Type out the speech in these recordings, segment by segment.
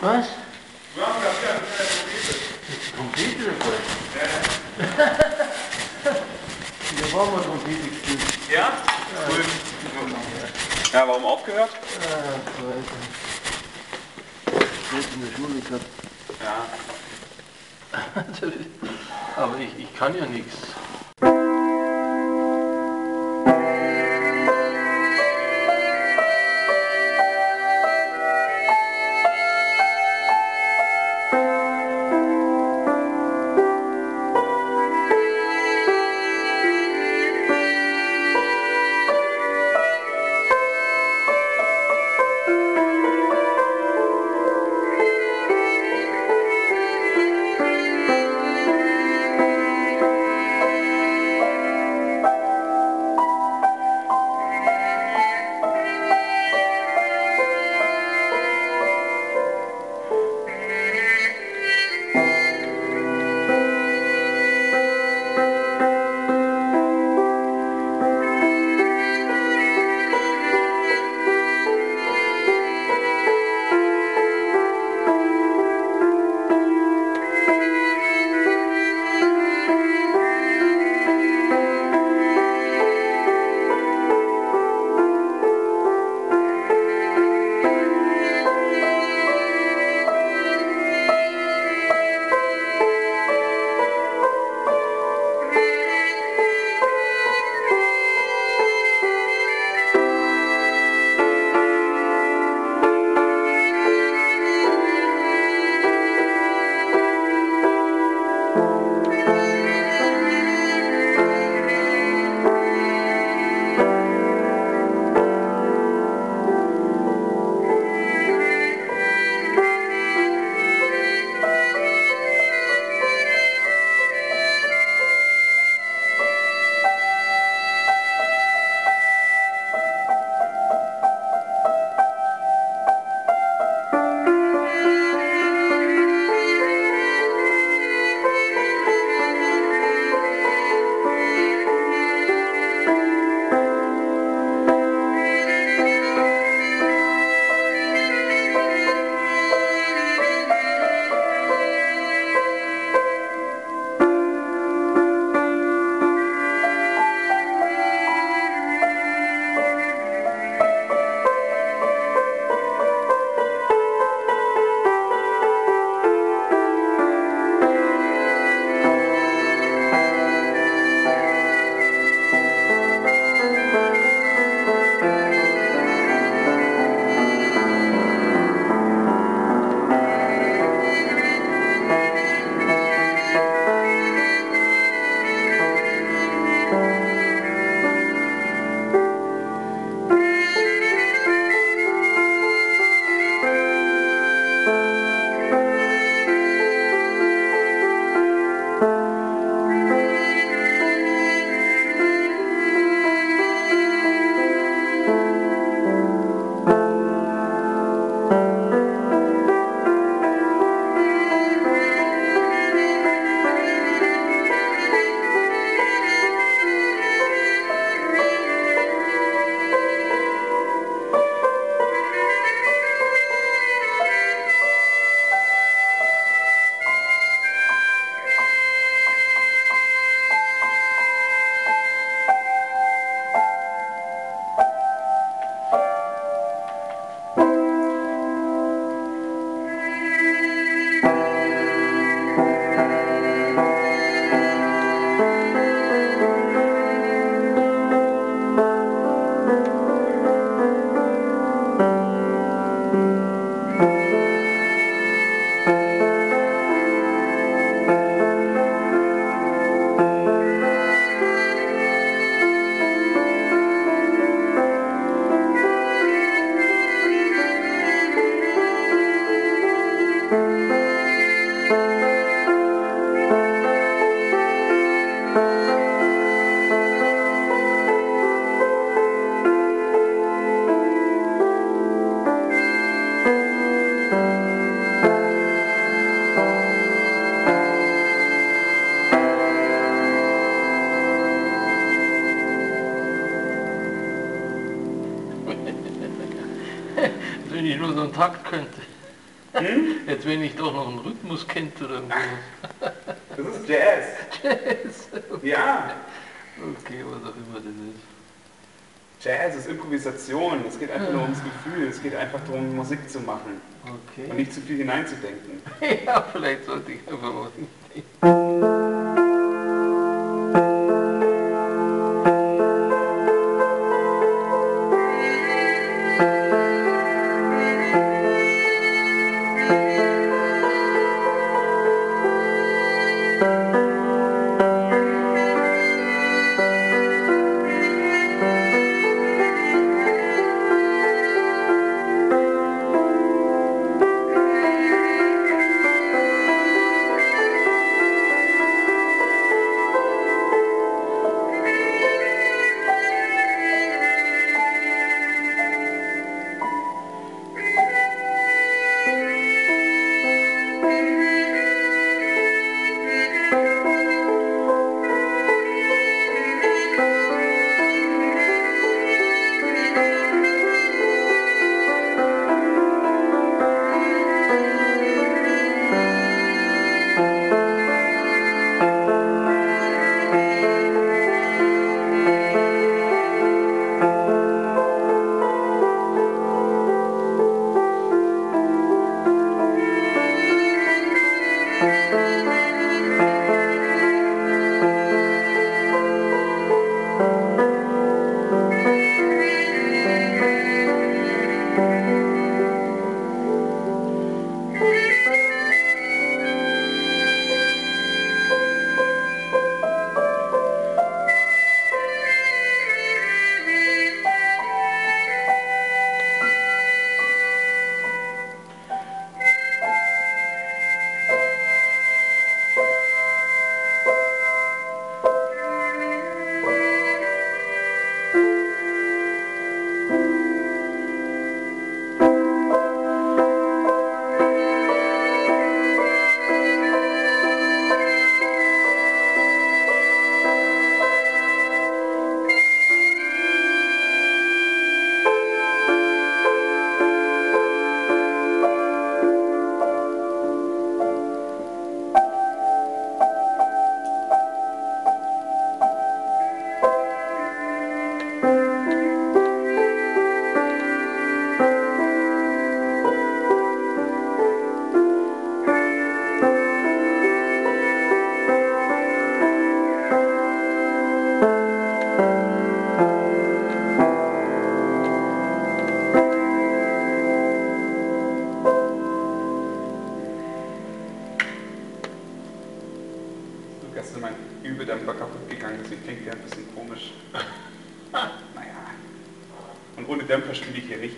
Was? Ja, das ist ja eine Trompete. Trompete dabei? Ja, wir Trompete gespielt. Ja? Cool. Ja, warum aufgehört? Ist es. Jetzt in der Schule gehabt. Ja. Aber ich, ich kann ja nichts. Takt könnte. Hm? Jetzt wenn ich doch noch einen Rhythmus kennt oder irgendwas. Das ist Jazz. Jazz. Ja. Okay, was auch immer das ist. Jazz ist Improvisation. Es geht einfach nur ums Gefühl. Es geht einfach darum, Musik zu machen und Okay. nicht zu viel hineinzudenken. Ja, vielleicht sollte ich einfach mal. So, gestern mein Überdämpfer kaputt gegangen, deswegen klingt der ein bisschen komisch. naja. Und ohne Dämpfer spiele ich hier nicht.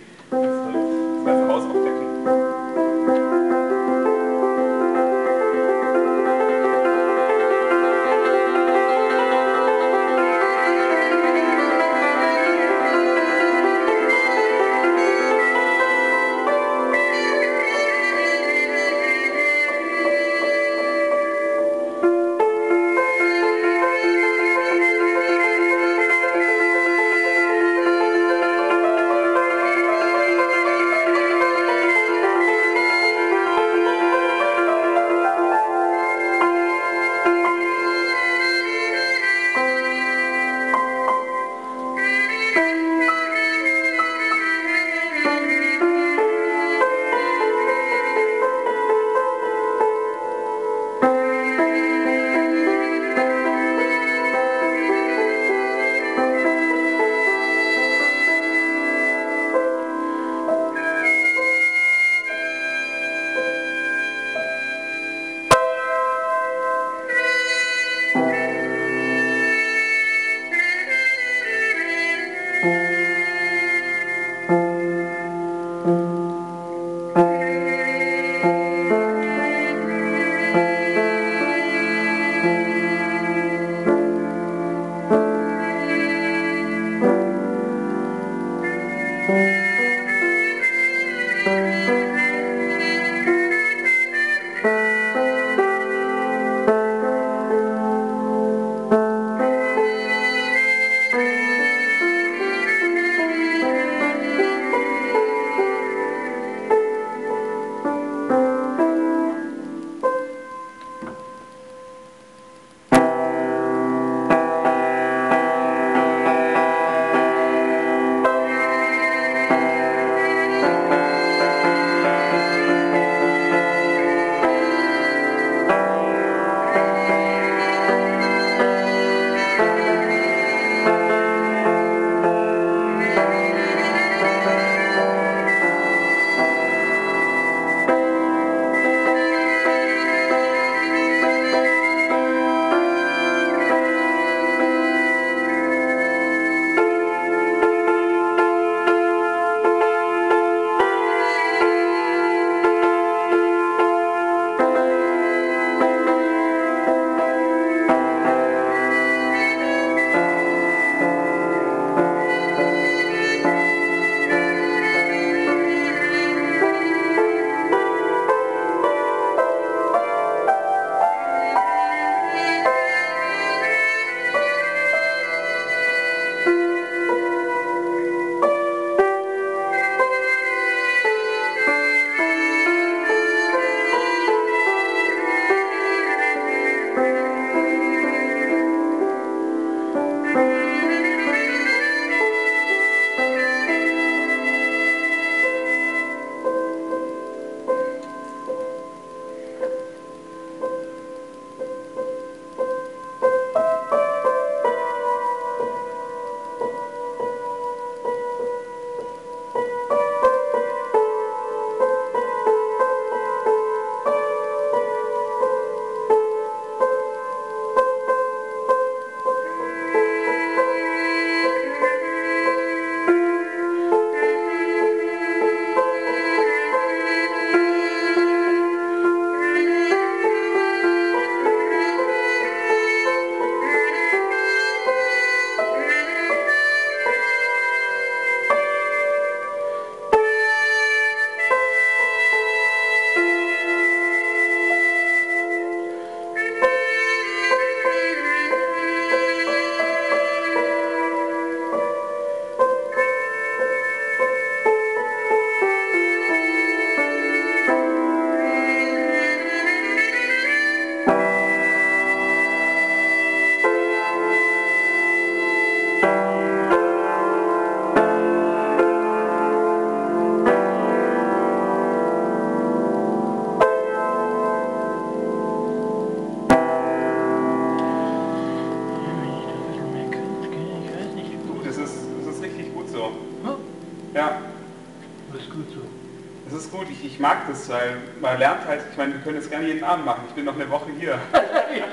Weil man lernt halt, ich meine, wir können das gerne jeden Abend machen. Ich bin noch eine Woche hier.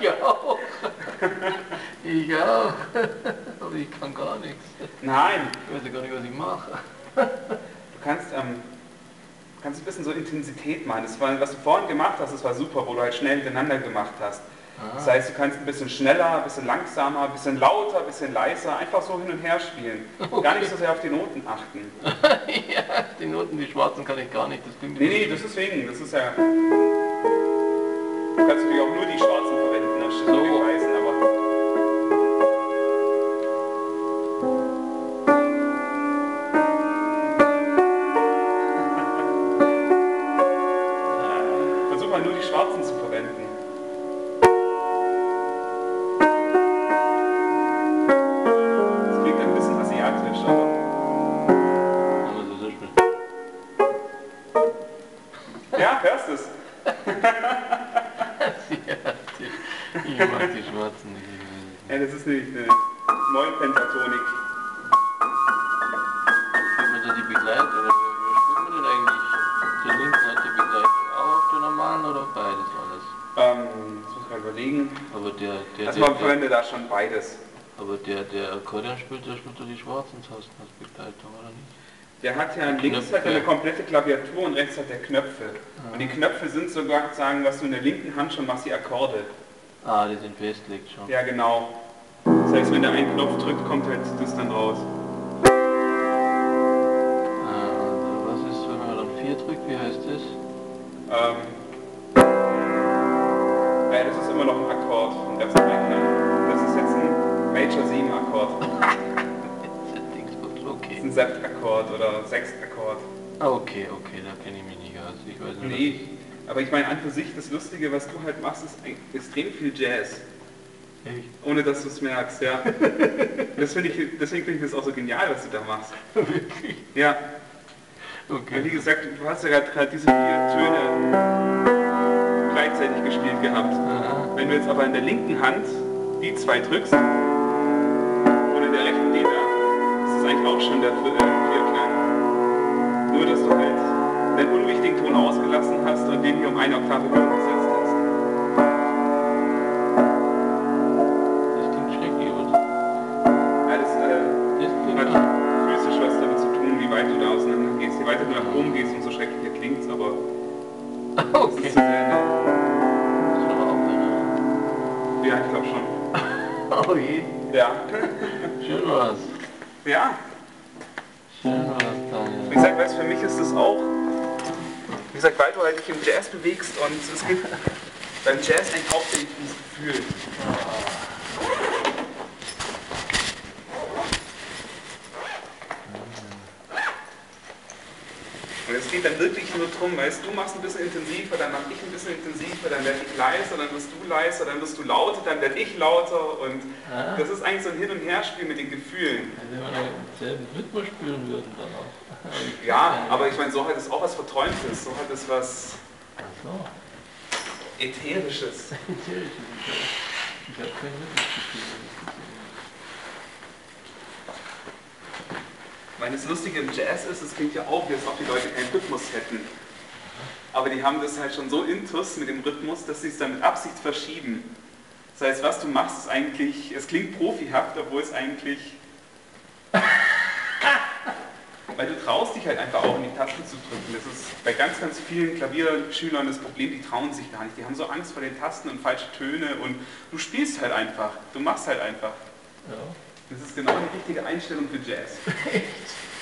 Ich auch. Ich auch. Aber ich kann gar nichts. Nein, Ich weiß ja gar nicht, was ich mache. du kannst, ähm, kannst ein bisschen so Intensität machen. Das war, was du vorhin gemacht hast, das war super, wo du halt schnell hintereinander gemacht hast. Das heißt, du kannst ein bisschen schneller, ein bisschen langsamer, ein bisschen lauter, ein bisschen leiser, einfach so hin und her spielen. Gar nicht so sehr auf die Noten achten. ja, die Noten, die schwarzen kann ich gar nicht. Das klingt Nee, nee, das ist wegen, das ist ja... Du kannst natürlich auch nur die schwarzen verwenden, anstatt nur die weißen, aber... Versuch mal nur die schwarzen zu verwenden. Aber der, der Akkordeon spielt, der spielt doch die schwarzen Tasten als Begleitung, oder nicht? Der hat ja links hat er eine komplette Klaviatur und rechts hat er Knöpfe. Und die Knöpfe sind sogar sagen, was du in der linken Hand schon machst, die Akkorde. Ah, die sind festgelegt schon. Ja, genau. Das heißt, wenn der einen Knopf drückt, kommt halt das dann raus. Sechstakkord. Ah, okay, okay, da kenne ich mich nicht aus. Ich weiß nicht. Nee, aber ich meine an für sich, das Lustige, was du halt machst, ist extrem viel Jazz. Echt? Ohne dass du es merkst, ja. Das finde ich, deswegen finde ich das auch so genial, was du da machst. Wirklich? Ja, Okay. weil wie gesagt, du hast ja gerade diese vier Töne gleichzeitig gespielt gehabt. Aha. Wenn du jetzt aber in der linken Hand die zwei drückst und in der rechten die da, ist das eigentlich auch schon der Vi- Nur, dass du halt den unwichtigen Ton ausgelassen hast und den hier um eine Oktave höher gesetzt hast. Das klingt schrecklich, oder? Alles äh, Das klingt hat physisch was damit zu tun, wie weit du da auseinander gehst. Je weiter du nach oben gehst, umso schrecklicher klingt es, aber das Okay. ist zu sehr, ne? Das ist aber auch einer. Ja, ich glaube schon. Oh je. Ja. Schön was. Ja. Für mich ist das auch, wie gesagt, weil du halt dich im Jazz bewegst und es geht beim Jazz eigentlich hauptsächlich ums Gefühl. Und es geht dann wirklich nur darum, weißt du, machst ein bisschen intensiver, dann mach ich ein bisschen intensiver, dann werde ich leiser, dann wirst du leiser, dann wirst du lauter, dann werde ich lauter und Ah. das ist eigentlich so ein Hin- und Herspiel mit den Gefühlen. Wenn wir denselben Rhythmus spielen würden dann auch. Ja, aber ich meine, so hat es auch was Verträumtes, so hat es was. Ätherisches. Ich habe keinen Rhythmus gespielt. Ich meine, das Lustige im Jazz ist, es klingt ja auch, wie als ob die Leute keinen Rhythmus hätten. Aber die haben das halt schon so intus mit dem Rhythmus, dass sie es dann mit Absicht verschieben. Das heißt, was du machst, ist eigentlich, es klingt profihaft, obwohl es eigentlich... Weil du traust dich halt einfach auch in die Tasten zu drücken. Das ist bei ganz, ganz vielen Klavierschülern das Problem, die trauen sich gar nicht. Die haben so Angst vor den Tasten und falsche Töne und du spielst halt einfach. Du machst halt einfach. Ja. Das ist genau die richtige Einstellung für Jazz.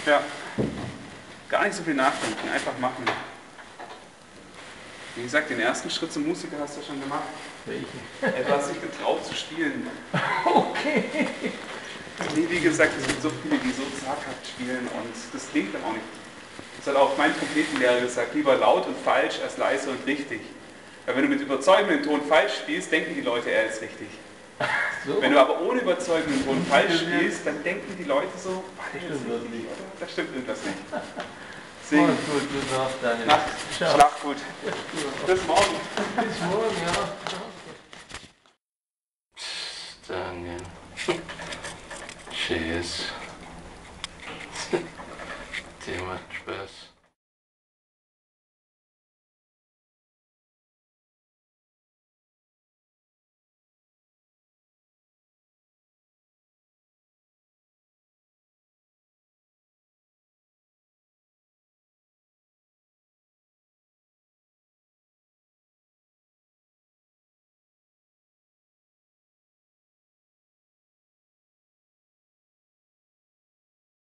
Ja. Gar nicht so viel nachdenken, einfach machen. Wie gesagt, den ersten Schritt zum Musiker hast du schon gemacht. Welchen? Du hast dich getraut zu spielen. Okay. Nee, wie gesagt, es gibt so viele, die so zaghaft spielen und das klingt dann auch nicht. Das hat auch mein Trompetenlehrer gesagt, lieber laut und falsch als leise und richtig. Weil wenn du mit überzeugendem Ton falsch spielst, denken die Leute, er ist richtig. So. Wenn du aber ohne überzeugenden Ton falsch spielst, dann denken die Leute so, der Stimmt richtig, nicht. oder? Da stimmt irgendwas nicht. Deswegen, gut, gute Nacht, Daniel. Nacht, Ciao. schlaf gut. Bis morgen. Bis morgen, ja. Daniel. is